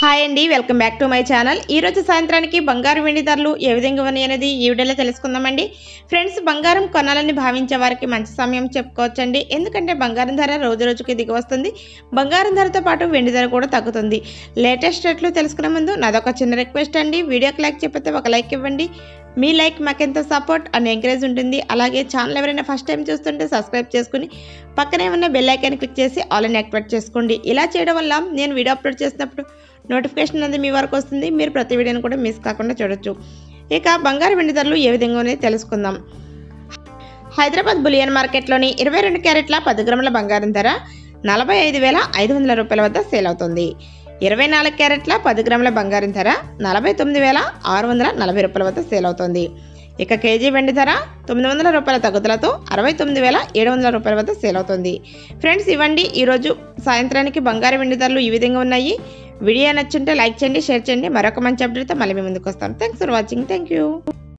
Hi అండి welcome back to my channel. ఈ రోజు సాయంత్రానికి బంగారు వెండి ధరలు ఏ విధంగా ఉన్నాయి అనేది ఈ వీడియోలో తెలుసుకుందామండి. ఫ్రెండ్స్ బంగారం కొనాలని భావించే వారికి మంచి సమయం చెప్పుకోవచ్చండి. ఎందుకంటే బంగారం ధర రోజు రోజుకి దిగి వస్తుంది. బంగారం ధరతో పాటు వెండి ధర కూడా తగ్గుతుంది. లేటెస్ట్ రేట్లు తెలుసుకునే ముందు నాదొక చిన్న రిక్వెస్ట్ అండి. వీడియోకి లైక్ చెప్పితే ఒక లైక్ ఇవ్వండి. మీ లైక్ మాకెంతో సపోర్ట్ అండ్ ఎంకరేజ్ ఉంటుంది. అలాగే ఛానల్ ఎవరైనా ఫస్ట్ టైం చూస్తుంటే సబ్స్క్రైబ్ చేసుకుని పక్కనే ఉన్న బెల్ ఐకాన్ క్లిక్ చేసి ఆల్ అని యాక్టివేట్ చేసుకోండి. ఇలా చేయడం వల్ల నేను వీడియో అప్లోడ్ చేసినప్పుడు నోటిఫికేషన్ అనేది మీ వరకు వస్తుంది. మీరు ప్రతి వీడియోని కూడా మిస్ కాకుండా చూడొచ్చు. ఇక బంగారు వెండి ధరలు ఏ విధంగా తెలుసుకుందాం. హైదరాబాద్ బులియన్ మార్కెట్లోని ఇరవై రెండు క్యారెట్ల పది గ్రాముల బంగారం ధర నలభై ఐదు వేల ఐదు వందల రూపాయల వద్ద సేల్ అవుతుంది. ఇరవై నాలుగు క్యారెట్ల పది గ్రాముల బంగారం ధర నలభై తొమ్మిది వేల ఆరు వందల నలభై రూపాయల వద్ద సేల్ అవుతుంది. ఇక కేజీ వెండి ధర తొమ్మిది వందల రూపాయల తగ్గుదలతో అరవై తొమ్మిది వేల ఏడు వందల రూపాయల వద్ద సేల్ అవుతుంది. ఫ్రెండ్స్ ఇవ్వండి. ఈరోజు సాయంత్రానికి బంగారు వెండి ధరలు ఈ విధంగా ఉన్నాయి. వీడియో నచ్చుంటే లైక్ చేయండి షేర్ చేయండి. మరొక మంచి అప్డేట్తో మళ్ళీ మీ ముందుకు వస్తాం. Thanks for watching. Thank you.